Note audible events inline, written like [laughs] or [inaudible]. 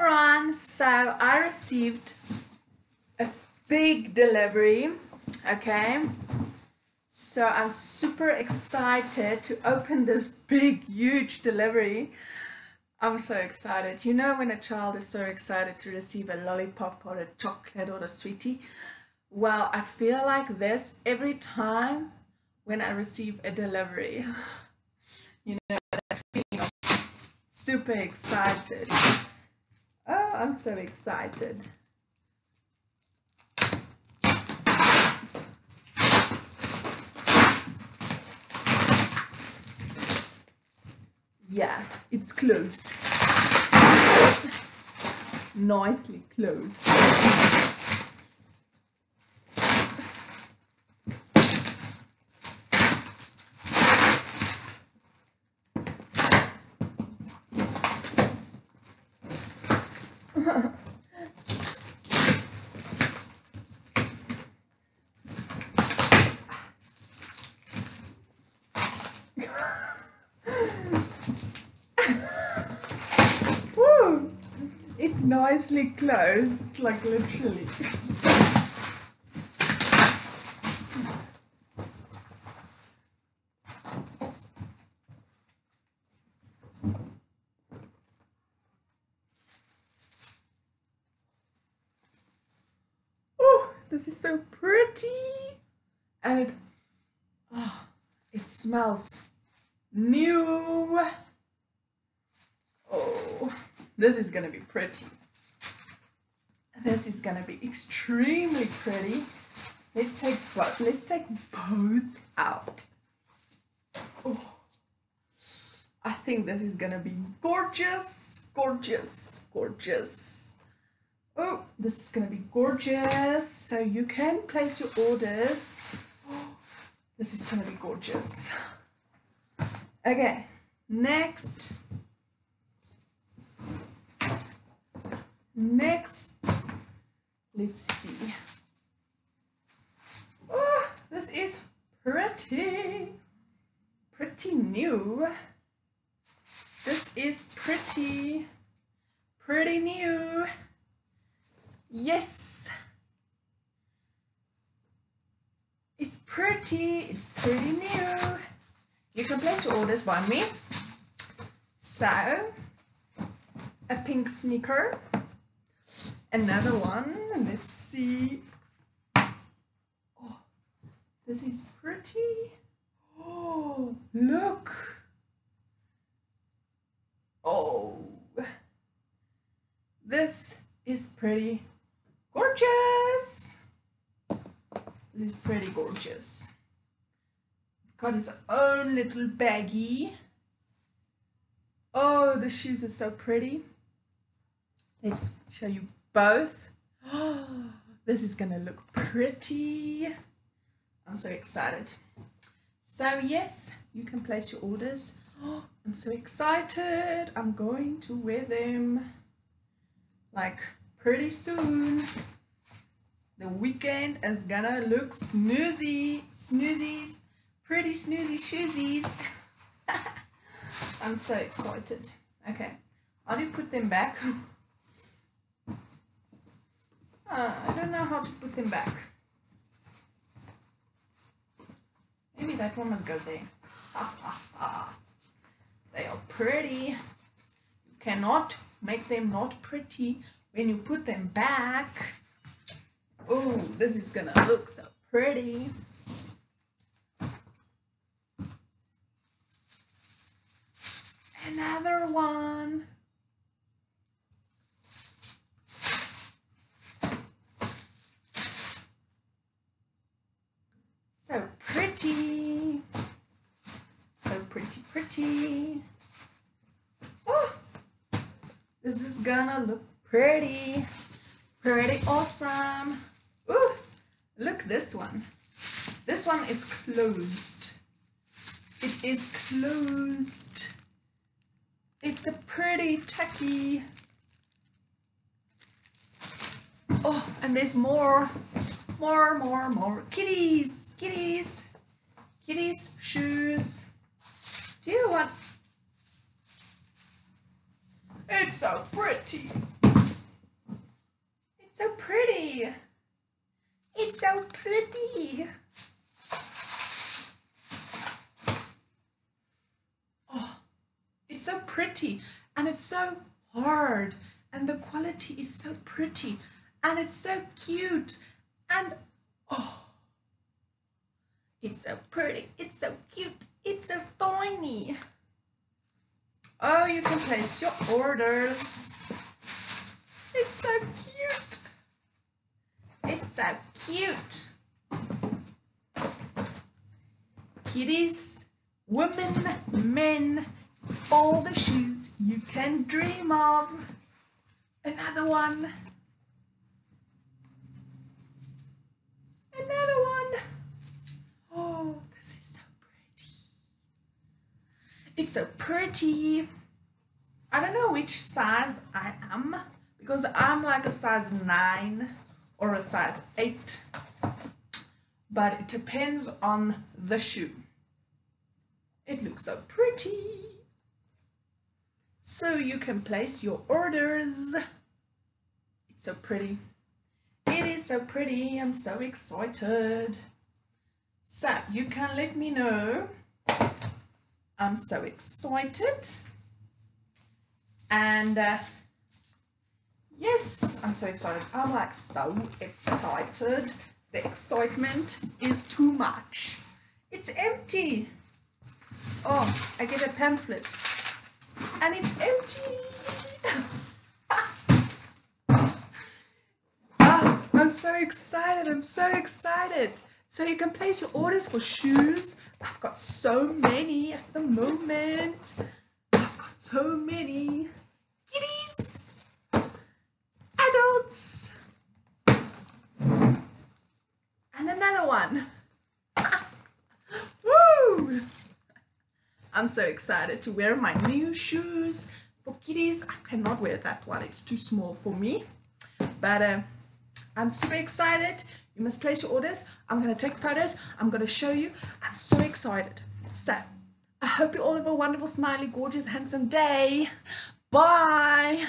everyone. So I received a big delivery. Okay. So I'm super excited to open this big, huge delivery. I'm so excited. You know when a child is so excited to receive a lollipop or a chocolate or a sweetie? Well, I feel like this every time when I receive a delivery. [laughs] You know that feeling of super excited. Oh, I'm so excited. Yeah, it's closed. Nicely closed. Woo! It's nicely closed, like literally. Oh, this is so pretty. And it, oh, it smells new. Oh, this is gonna be pretty. This is gonna be extremely pretty. Let's take both. Let's take both out. Oh, I think this is gonna be gorgeous, gorgeous, gorgeous. Oh, this is gonna be gorgeous. So you can place your orders. This is gonna be gorgeous. Okay, next. Next, let's see. Oh, this is pretty, pretty new. This is pretty, pretty new. Yes. It's pretty, it's pretty new. You can place your orders by me. So, a pink sneaker another one. Let's see. Oh, this is pretty. Oh, look. Oh, this is pretty gorgeous. This is pretty gorgeous. Got his own little baggie. Oh, the shoes are so pretty. Let's show you both. [gasps] this is gonna look pretty. I'm so excited. So yes, you can place your orders. [gasps] I'm so excited. I'm going to wear them like pretty soon. The weekend is gonna look snoozy, snoozies, pretty snoozy shoesies. [laughs] I'm so excited. Okay, do you put them back? Uh, [laughs] I don't know how to put them back. Maybe that one must go there. [laughs] They are pretty. You cannot make them not pretty when you put them back. Oh, this is gonna look so pretty. Another one. So pretty. So pretty, pretty. Oh, this is gonna look pretty. Pretty awesome. Ooh, look this one. This one is closed. It is closed. It's a pretty tacky. Oh, and there's more, more, more, more kitties, kitties, kitties, shoes. Do you want? It's so pretty. Yay! It's so pretty. Oh, it's so pretty and it's so hard and the quality is so pretty and it's so cute and oh it's so pretty it's so cute it's so tiny oh you can place your orders it's so cute it's so cute kitties women men all the shoes you can dream of another one another one. Oh, this is so pretty. It's so pretty. I don't know which size I am because I'm like a size 9 or a size 8. But it depends on the shoe. It looks so pretty. So you can place your orders. It's so pretty. It is so pretty. I'm so excited. So you can let me know. I'm so excited. And uh, yes, I'm so excited. I'm like so excited. The excitement is too much. It's empty. Oh, I get a pamphlet and it's empty. [laughs] Ah, I'm so excited. I'm so excited. So you can place your orders for shoes. I've got so many at the moment. I've got so many. Kiddies. Adults. And another one. Woo! I'm so excited to wear my new shoes. For kiddies, I cannot wear that one. It's too small for me. But uh, I'm super excited. You must place your orders. I'm going to take photos. I'm going to show you. I'm so excited. So, I hope you all have a wonderful, smiley, gorgeous, handsome day. Bye.